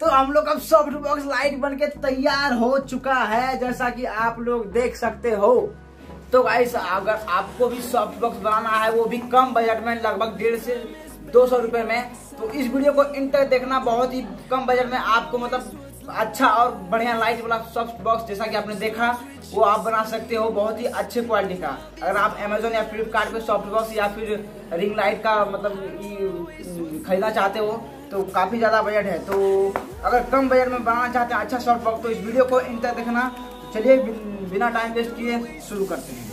तो हम लोग अब सॉफ्ट बॉक्स लाइट बन के तैयार हो चुका है, जैसा कि आप लोग देख सकते हो। तो गाइस अगर आपको भी सॉफ्ट बॉक्स बनाना है, वो भी कम बजट में, लगभग डेढ़ से दो सौ रुपए में तो इस वीडियो को तक देखना बहुत ही कम बजट में, आपको मतलब अच्छा और बढ़िया लाइट वाला सॉफ्ट बॉक्स जैसा कि आपने देखा, वो आप बना सकते हो बहुत ही अच्छे क्वालिटी का। अगर आप अमेजोन या फ्लिपकार्ट सॉफ्ट बॉक्स या फिर रिंग लाइट का मतलब खरीदना चाहते हो तो काफ़ी ज़्यादा बजट है। तो अगर कम बजट में बनाना चाहते हैं अच्छा शॉर्ट बॉक्स तो इस वीडियो को इन तक देखना। तो चलिए, बिना टाइम वेस्ट किए शुरू करते हैं।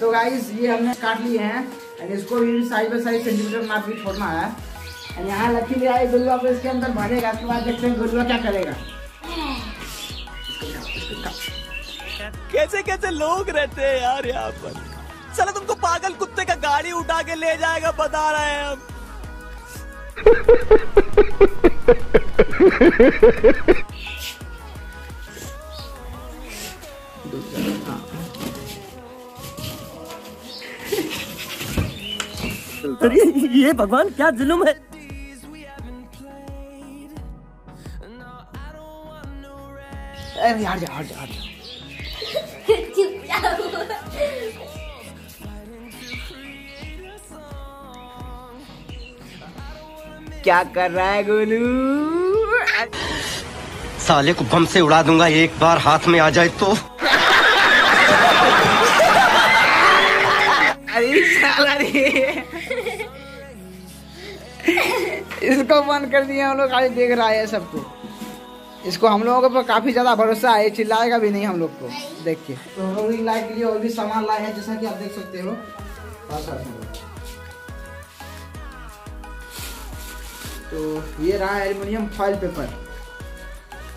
तो गाइस ये हमने काट लिए हैं। एंड इसको भी साइज़ बाई साइज़ सेंटीमीटर नाप भी छोड़ना है। एंड यहाँ लकी लिया है गुलुआ को इसके अंदर भरेगा, उसके बाद देखते हैं गुलुआ क्या करेगा। कैसे कैसे लोग रहते हैं यार यहाँ पर। चलो तुमको पागल कुत्ते का गाड़ी उठा के ले जाएगा, बता रहे हैं हम। अरे, ये भगवान क्या जुलुम है? अरे यार यार यार यार क्या कर रहा है गोलू? साले को बम से उड़ा दूँगा एक बार हाथ में आ जाए तो। अरे साला रे। इसको बंद कर दिया हम लोग खाली देख रहा है सबको इसको हम लोगों के ऊपर काफ़ी ज़्यादा भरोसा है चिल्लाएगा भी नहीं हम लोग को देख के। तो हम लोग लाइट के लिए और भी सामान लाए हैं जैसा कि आप देख सकते हो। तो ये रहा aluminium foil paper.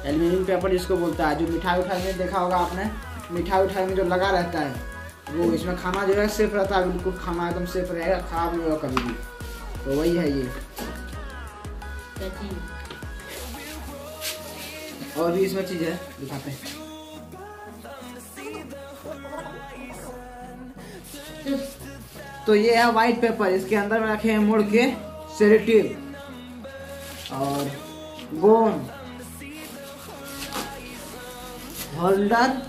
Aluminium paper जिसको बोलता है जो मिठाई उठाई में देखा होगा आपने? मिठाई उठाई में जो लगा रहता है वो इसमें खाना जो है सेफ़ रहता है बिल्कुल खाना एकदम सेफ़ रहेगा खराब नहीं होगा कभी भी। तो वही है ये। और भी इसमें चीज़ है दिखाते हैं। तो ये है व्हाइट पेपर इसके अंदर में रखे हैं मोड़ के सेरेटिव और गोन होल्डर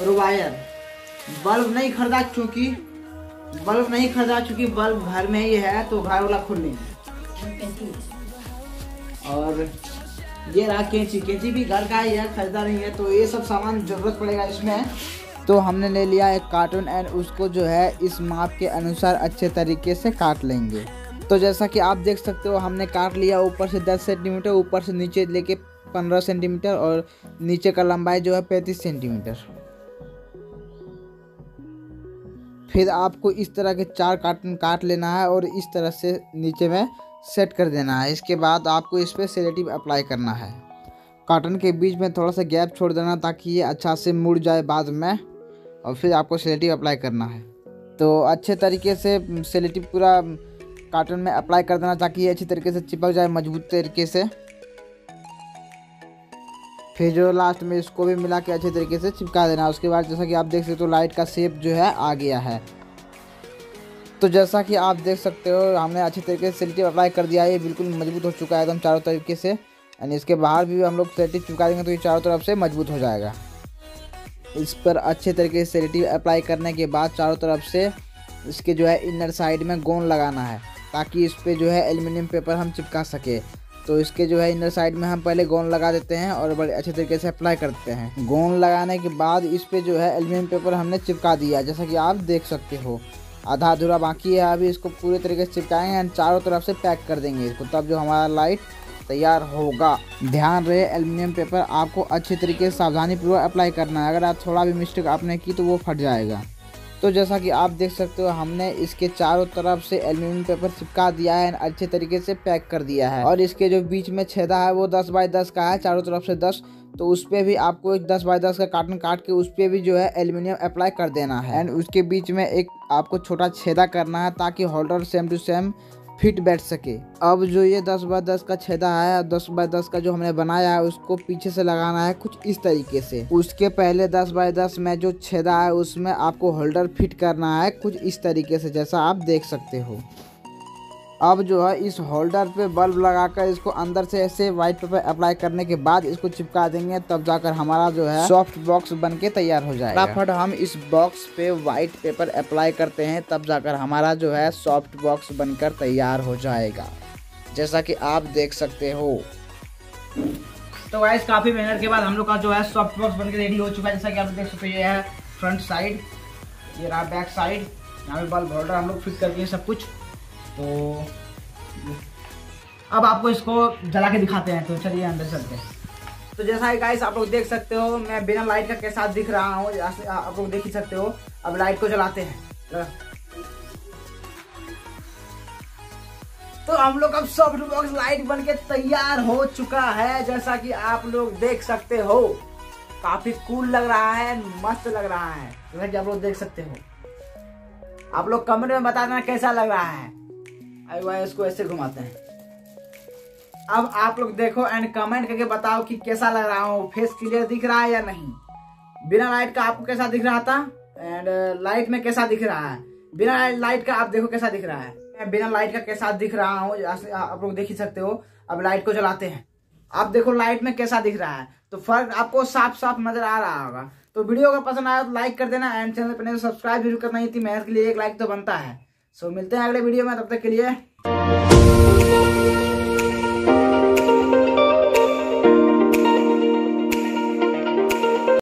और वायर। बल्ब नहीं खरीदा चूँकि, बल्ब नहीं खरीदा चूँकि बल्ब घर में ही है तो घर वाला खुल नहीं और ये रहा कैंची। कैंची भी घर का ही है, खरीदा नहीं है तो ये सब सामान ज़रूरत पड़ेगा इसमें। तो हमने ले लिया एक कार्टून एंड उसको जो है, इस माप के अनुसार अच्छे तरीके से काट लेंगे। तो जैसा कि आप देख सकते हो, हमने काट लिया ऊपर से 10 सेंटीमीटर ऊपर से नीचे लेके 15 सेंटीमीटर और नीचे का लंबाई जो है 35 सेंटीमीटर फिर आपको इस तरह के चार कार्टून काट लेना है और इस तरह से नीचे में सेट कर देना है। इसके बाद आपको इस पर सेलेटिव अप्लाई करना है। कार्टन के बीच में थोड़ा सा गैप छोड़ देना ताकि ये अच्छा से मुड़ जाए बाद में और फिर आपको सेलेटिव अप्लाई करना है। तो अच्छे तरीके से सेलेटिव पूरा कार्टन में अप्लाई कर देना ताकि ये अच्छी तरीके से चिपक जाए, मज़बूत तरीके से। फिर जो लास्ट में इसको भी मिला के अच्छे तरीके से चिपका देना। उसके बाद जैसा कि आप देख सकते हो लाइट का शेप जो है, आ गया है। तो जैसा कि आप देख सकते हो, हमने अच्छे तरीके से सेलेटिव अप्लाई कर दिया है। ये बिल्कुल मज़बूत हो चुका है एकदम चारों तरीके से। एंड इसके बाहर भी हम लोग सेलेटिव चिपका देंगे तो ये चारों तरफ़ से मज़बूत हो जाएगा। इस पर अच्छे तरीके से सेलेटिव अप्लाई करने के बाद चारों तरफ़ से इसके जो है इनर साइड में गोंद लगाना है। ताकि इस पर जो है एल्यूमिनियम पेपर हम चिपका सके। तो इसके जो है इनर साइड में हम पहले गोंद लगा देते हैं और बड़े अच्छे तरीके से अप्लाई करते हैं। गोंद लगाने के बाद इस पर जो है एल्यूमिनियम पेपर हमने चिपका दिया, जैसा कि आप देख सकते हो। आधा अधूरा बाकी है, अभी इसको पूरे तरीके से चिपकाएँगे एंड चारों तरफ़ से पैक कर देंगे इसको। तब जो हमारा लाइट तैयार होगा। ध्यान रहे, एल्यूमिनियम पेपर आपको अच्छे तरीके से सावधानी पूर्वक अप्लाई करना है। अगर आप थोड़ा भी मिस्टेक आपने की तो वो फट जाएगा। तो जैसा कि आप देख सकते हो, हमने इसके चारों तरफ़ से एल्यूमिनियम पेपर चिपका दिया है, अच्छे तरीके से पैक कर दिया है। और इसके जो बीच में छेदा है, वो 10 बाय 10 का है, चारों तरफ़ से 10 तो उस पर भी आपको एक 10 बाय 10 का कार्टन काट के उस पर भी जो है एल्यूमिनियम अप्लाई कर देना है। एंड उसके बीच में एक आपको छोटा छेदा करना है, ताकि holder same to same fit बैठ सके। अब जो ये 10 बाय 10 का छेदा है 10 बाय 10 का जो हमने बनाया है, उसको पीछे से लगाना है कुछ इस तरीके से। उसके पहले 10 बाय 10 में जो छेदा है उसमें आपको होल्डर फिट करना है कुछ इस तरीके से, जैसा आप देख सकते हो। अब जो है, इस होल्डर पे बल्ब लगाकर इसको अंदर से ऐसे व्हाइट पेपर अप्लाई करने के बाद इसको चिपका देंगे, तब जाकर हमारा जो है सॉफ्ट बॉक्स बन के तैयार हो जाएगा। फटाफट हम इस बॉक्स पे व्हाइट पेपर अप्लाई करते हैं, तब जाकर हमारा जो है सॉफ्ट बॉक्स बनकर तैयार हो जाएगा। जैसा कि आप देख सकते हो। तो गाइस काफ़ी मेहनत के बाद हम लोग का जो है सॉफ्ट बॉक्स बनके रेडी हो चुका है। जैसा कि आप देख सकते हो, ये है फ्रंट साइड ये रहा बैक साइड यहाँ पे बल्ब होल्डर हम लोग फिट करके सब कुछ। तो अब आपको इसको जला के दिखाते हैं तो चलिए अंदर चलते हैं। तो जैसा है गाइस आप लोग देख सकते हो, मैं बिना लाइट का कैसा दिख रहा हूँ आप लोग देख ही सकते हो, अब लाइट को जलाते हैं। तो हम लोग अब सॉफ्ट बॉक्स लाइट बन के तैयार हो चुका है, जैसा कि आप लोग देख सकते हो। काफ़ी कूल लग रहा है, मस्त लग रहा है। जैसा कि आप लोग देख सकते हो। आप लोग कमेंट में बता देना कैसा लग रहा है। आई वाई इसको ऐसे घुमाते हैं। अब आप लोग देखो एंड कमेंट करके बताओ कि कैसा लग रहा हूँ फेस क्लियर दिख रहा है या नहीं? बिना लाइट का आपको कैसा दिख रहा था? एंड लाइट में कैसा दिख रहा है? बिना लाइट का आप देखो कैसा दिख रहा है। मैं बिना लाइट का कैसा दिख रहा हूँ आप लोग देख ही सकते हो। अब लाइट को जलाते हैं। आप देखो लाइट में कैसा दिख रहा है। तो फ़र्क आपको साफ़ साफ़ नज़र आ रहा होगा। तो वीडियो अगर पसंद आया तो लाइक कर देना एंड चैनल पर सब्सक्राइब ज़रूर करना। इतनी मेहनत के लिए एक लाइक तो बनता है। सो मिलते हैं अगले वीडियो में तब तक के लिए।